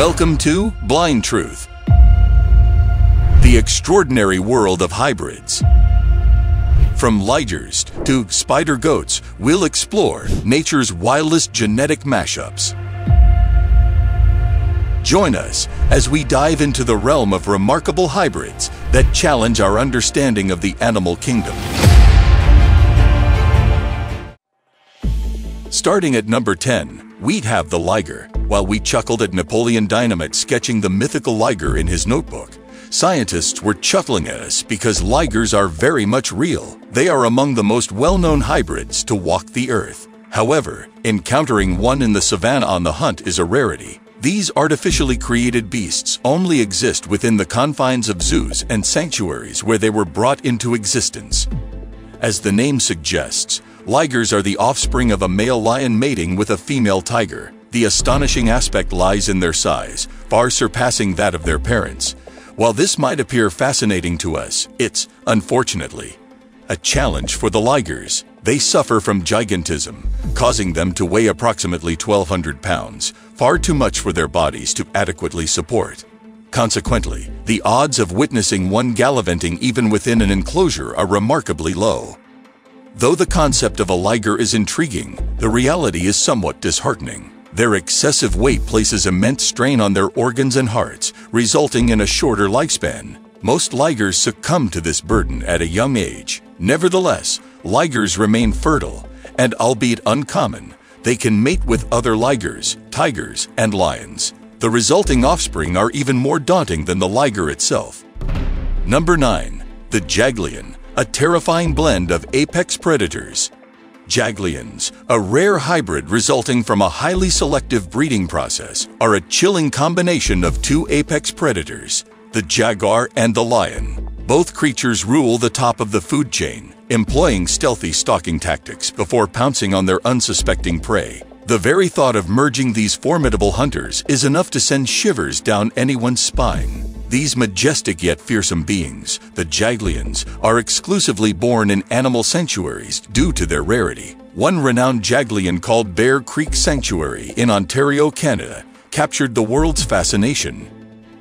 Welcome to Blind Truth, the extraordinary world of hybrids. From ligers to spider goats, we'll explore nature's wildest genetic mashups. Join us as we dive into the realm of remarkable hybrids that challenge our understanding of the animal kingdom. Starting at number 10, we'd have the liger. While we chuckled at Napoleon Dynamite sketching the mythical liger in his notebook, scientists were chuckling at us because ligers are very much real. They are among the most well-known hybrids to walk the earth. However, encountering one in the savannah on the hunt is a rarity. These artificially created beasts only exist within the confines of zoos and sanctuaries where they were brought into existence. As the name suggests, ligers are the offspring of a male lion mating with a female tiger. The astonishing aspect lies in their size, far surpassing that of their parents. While this might appear fascinating to us, it's, unfortunately, a challenge for the ligers. They suffer from gigantism, causing them to weigh approximately 1,200 pounds, far too much for their bodies to adequately support. Consequently, the odds of witnessing one gallivanting even within an enclosure are remarkably low. Though the concept of a liger is intriguing, the reality is somewhat disheartening. Their excessive weight places immense strain on their organs and hearts, resulting in a shorter lifespan. Most ligers succumb to this burden at a young age. Nevertheless, ligers remain fertile, and albeit uncommon, they can mate with other ligers, tigers, and lions. The resulting offspring are even more daunting than the liger itself. Number 9. The Jaglion, a terrifying blend of apex predators. Jaglions, a rare hybrid resulting from a highly selective breeding process, are a chilling combination of two apex predators, the jaguar and the lion. Both creatures rule the top of the food chain, employing stealthy stalking tactics before pouncing on their unsuspecting prey. The very thought of merging these formidable hunters is enough to send shivers down anyone's spine. These majestic yet fearsome beings, the Jaglions, are exclusively born in animal sanctuaries due to their rarity. One renowned Jaglion called Bear Creek Sanctuary in Ontario, Canada, captured the world's fascination.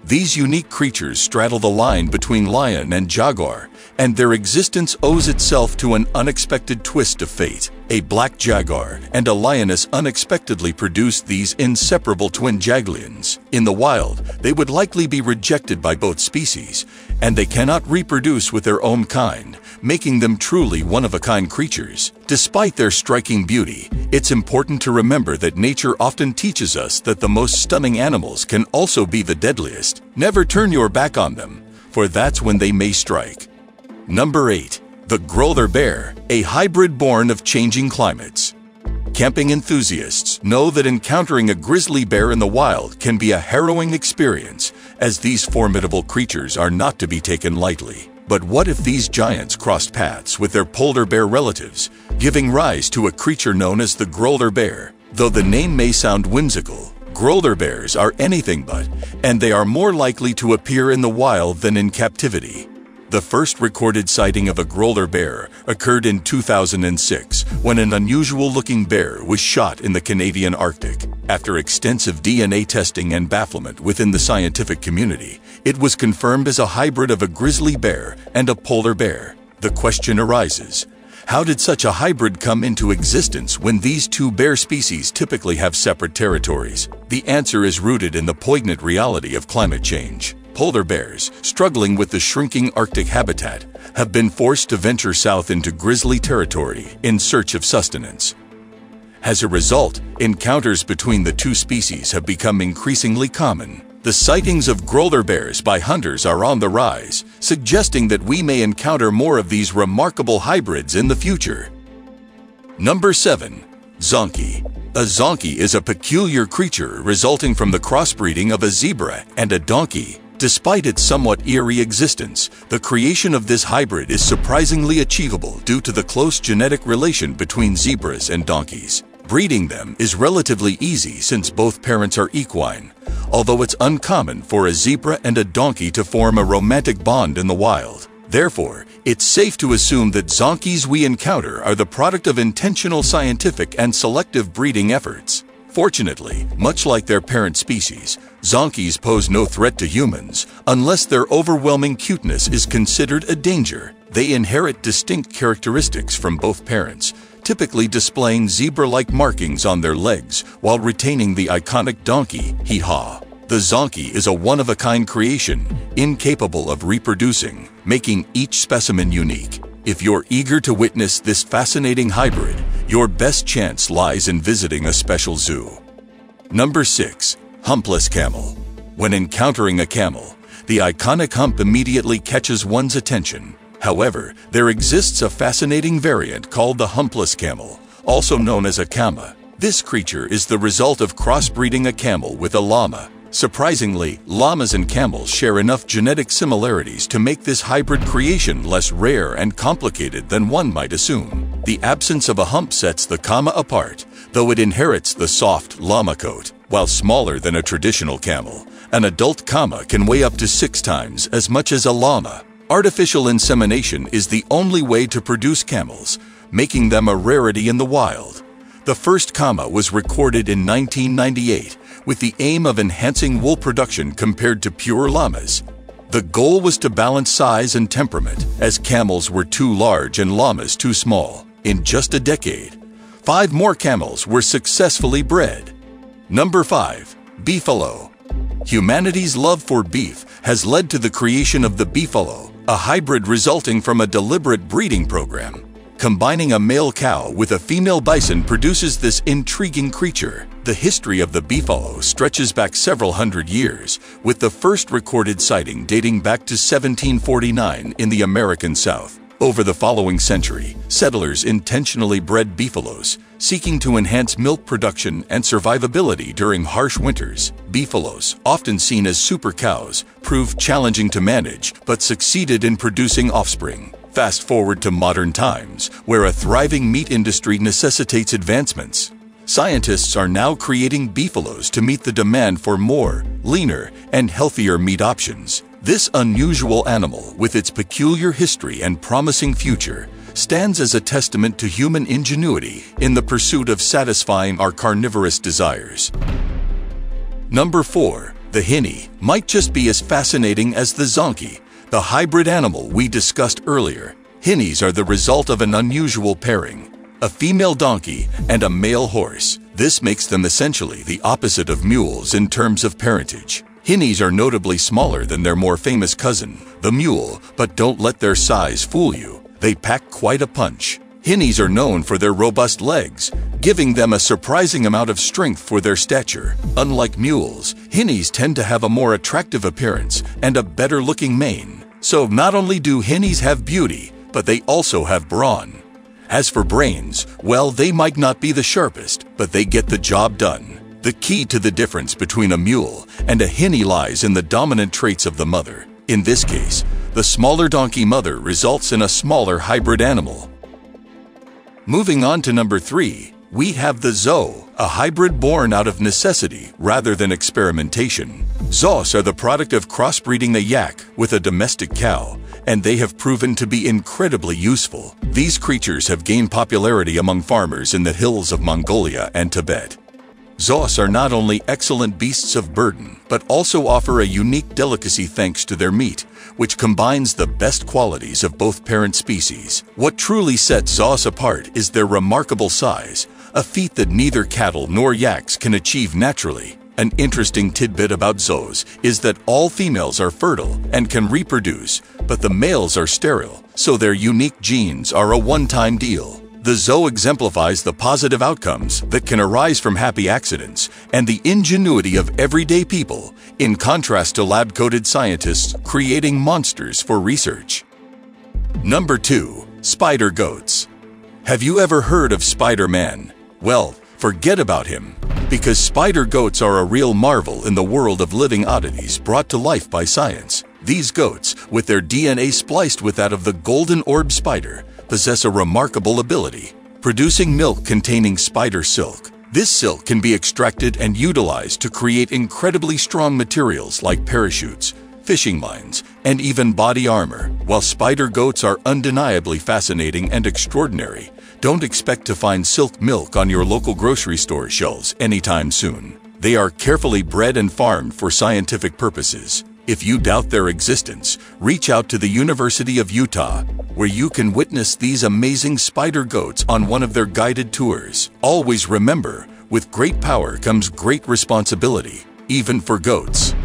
These unique creatures straddle the line between lion and jaguar, and their existence owes itself to an unexpected twist of fate. A black jaguar and a lioness unexpectedly produced these inseparable twin jaglions. In the wild, they would likely be rejected by both species, and they cannot reproduce with their own kind, making them truly one-of-a-kind creatures. Despite their striking beauty, it's important to remember that nature often teaches us that the most stunning animals can also be the deadliest. Never turn your back on them, for that's when they may strike. Number 8. The Groller Bear, a hybrid born of changing climates. Camping enthusiasts know that encountering a grizzly bear in the wild can be a harrowing experience, as these formidable creatures are not to be taken lightly. But what if these giants crossed paths with their polar bear relatives, giving rise to a creature known as the Groller Bear? Though the name may sound whimsical, Groller bears are anything but, and they are more likely to appear in the wild than in captivity. The first recorded sighting of a groller bear occurred in 2006 when an unusual-looking bear was shot in the Canadian Arctic. After extensive DNA testing and bafflement within the scientific community, it was confirmed as a hybrid of a grizzly bear and a polar bear. The question arises, how did such a hybrid come into existence when these two bear species typically have separate territories? The answer is rooted in the poignant reality of climate change polar bears, struggling with the shrinking Arctic habitat, have been forced to venture south into grizzly territory in search of sustenance. As a result, encounters between the two species have become increasingly common. The sightings of groller bears by hunters are on the rise, suggesting that we may encounter more of these remarkable hybrids in the future. Number 7. Zonkey A zonkey is a peculiar creature resulting from the crossbreeding of a zebra and a donkey. Despite its somewhat eerie existence, the creation of this hybrid is surprisingly achievable due to the close genetic relation between zebras and donkeys. Breeding them is relatively easy since both parents are equine, although it's uncommon for a zebra and a donkey to form a romantic bond in the wild. Therefore, it's safe to assume that zonkeys we encounter are the product of intentional scientific and selective breeding efforts. Fortunately, much like their parent species, zonkeys pose no threat to humans unless their overwhelming cuteness is considered a danger. They inherit distinct characteristics from both parents, typically displaying zebra-like markings on their legs while retaining the iconic donkey, hee-haw. The zonkey is a one-of-a-kind creation, incapable of reproducing, making each specimen unique. If you're eager to witness this fascinating hybrid, your best chance lies in visiting a special zoo. Number 6. Humpless Camel When encountering a camel, the iconic hump immediately catches one's attention. However, there exists a fascinating variant called the humpless camel, also known as a kama. This creature is the result of crossbreeding a camel with a llama. Surprisingly, llamas and camels share enough genetic similarities to make this hybrid creation less rare and complicated than one might assume. The absence of a hump sets the kama apart, though it inherits the soft llama coat. While smaller than a traditional camel, an adult kama can weigh up to six times as much as a llama. Artificial insemination is the only way to produce camels, making them a rarity in the wild. The first kama was recorded in 1998 with the aim of enhancing wool production compared to pure llamas. The goal was to balance size and temperament, as camels were too large and llamas too small. In just a decade, five more camels were successfully bred. Number 5. Beefalo Humanity's love for beef has led to the creation of the beefalo, a hybrid resulting from a deliberate breeding program. Combining a male cow with a female bison produces this intriguing creature. The history of the beefalo stretches back several hundred years, with the first recorded sighting dating back to 1749 in the American South. Over the following century, settlers intentionally bred beefalos, seeking to enhance milk production and survivability during harsh winters. Beefalos, often seen as super cows, proved challenging to manage but succeeded in producing offspring. Fast forward to modern times, where a thriving meat industry necessitates advancements. Scientists are now creating beefalos to meet the demand for more, leaner, and healthier meat options. This unusual animal, with its peculiar history and promising future, stands as a testament to human ingenuity in the pursuit of satisfying our carnivorous desires. Number 4. The Hinny might just be as fascinating as the Zonkey, the hybrid animal we discussed earlier, Hinnies are the result of an unusual pairing, a female donkey and a male horse. This makes them essentially the opposite of mules in terms of parentage. Hinnies are notably smaller than their more famous cousin, the mule, but don't let their size fool you. They pack quite a punch. Hinnies are known for their robust legs, giving them a surprising amount of strength for their stature. Unlike mules, Hinnies tend to have a more attractive appearance and a better-looking mane. So not only do Hinnies have beauty, but they also have brawn. As for brains, well, they might not be the sharpest, but they get the job done. The key to the difference between a mule and a Hinny lies in the dominant traits of the mother. In this case, the smaller donkey mother results in a smaller hybrid animal. Moving on to number three, we have the Zo, a hybrid born out of necessity rather than experimentation. Zos are the product of crossbreeding a yak with a domestic cow, and they have proven to be incredibly useful. These creatures have gained popularity among farmers in the hills of Mongolia and Tibet. Zos are not only excellent beasts of burden, but also offer a unique delicacy thanks to their meat, which combines the best qualities of both parent species. What truly sets Zos apart is their remarkable size, a feat that neither cattle nor yaks can achieve naturally. An interesting tidbit about Zos is that all females are fertile and can reproduce, but the males are sterile, so their unique genes are a one-time deal. The Zo exemplifies the positive outcomes that can arise from happy accidents and the ingenuity of everyday people, in contrast to lab-coated scientists creating monsters for research. Number 2. Spider Goats Have you ever heard of Spider-Man? Well, forget about him, because spider goats are a real marvel in the world of living oddities brought to life by science. These goats, with their DNA spliced with that of the golden orb spider, possess a remarkable ability, producing milk containing spider silk. This silk can be extracted and utilized to create incredibly strong materials like parachutes, fishing lines, and even body armor. While spider goats are undeniably fascinating and extraordinary, Don't expect to find silk milk on your local grocery store shelves anytime soon. They are carefully bred and farmed for scientific purposes. If you doubt their existence, reach out to the University of Utah, where you can witness these amazing spider goats on one of their guided tours. Always remember, with great power comes great responsibility, even for goats.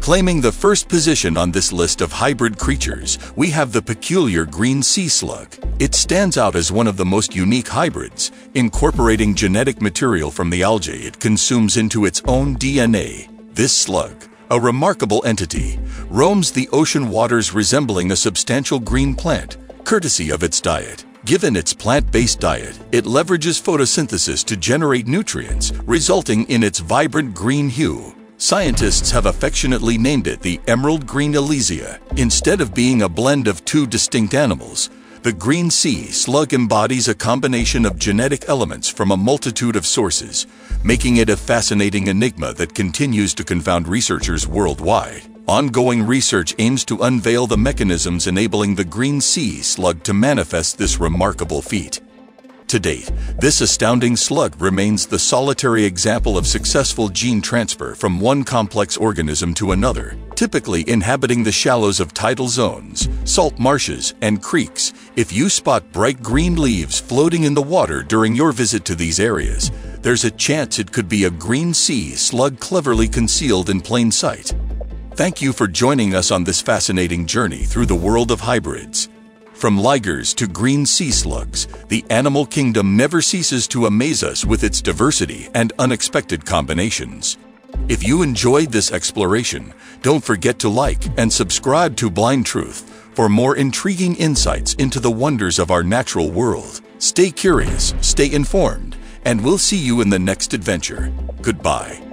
Claiming the first position on this list of hybrid creatures, we have the peculiar green sea slug. It stands out as one of the most unique hybrids, incorporating genetic material from the algae it consumes into its own DNA. This slug, a remarkable entity, roams the ocean waters resembling a substantial green plant, courtesy of its diet. Given its plant-based diet, it leverages photosynthesis to generate nutrients, resulting in its vibrant green hue. Scientists have affectionately named it the emerald green Elysia. Instead of being a blend of two distinct animals, the green sea slug embodies a combination of genetic elements from a multitude of sources, making it a fascinating enigma that continues to confound researchers worldwide. Ongoing research aims to unveil the mechanisms enabling the green sea slug to manifest this remarkable feat. To date, this astounding slug remains the solitary example of successful gene transfer from one complex organism to another, typically inhabiting the shallows of tidal zones, salt marshes, and creeks. If you spot bright green leaves floating in the water during your visit to these areas, there's a chance it could be a green sea slug cleverly concealed in plain sight. Thank you for joining us on this fascinating journey through the world of hybrids. From ligers to green sea slugs, the animal kingdom never ceases to amaze us with its diversity and unexpected combinations. If you enjoyed this exploration, don't forget to like and subscribe to Blind Truth for more intriguing insights into the wonders of our natural world. Stay curious, stay informed, and we'll see you in the next adventure. Goodbye.